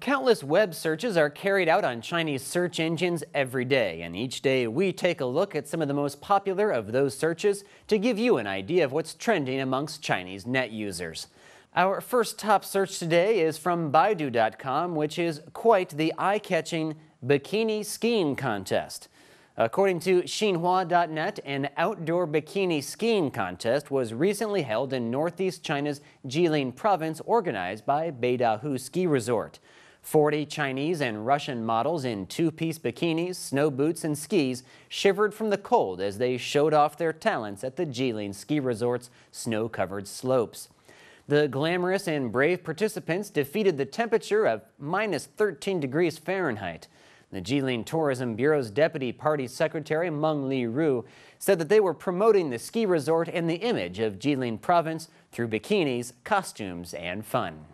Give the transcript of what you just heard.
Countless web searches are carried out on Chinese search engines every day, and each day we take a look at some of the most popular of those searches to give you an idea of what's trending amongst Chinese net users. Our first top search today is from Baidu.com, which is quite the eye-catching bikini skiing contest. According to Xinhua.net, an outdoor bikini skiing contest was recently held in northeast China's Jilin province organized by Beidahu Ski Resort. 40 Chinese and Russian models in two-piece bikinis, snow boots, and skis shivered from the cold as they showed off their talents at the Jilin Ski Resort's snow-covered slopes. The glamorous and brave participants defeated the temperature of minus 13 degrees Fahrenheit. The Jilin Tourism Bureau's Deputy Party Secretary Meng Li Ru said that they were promoting the ski resort and the image of Jilin Province through bikinis, costumes, and fun.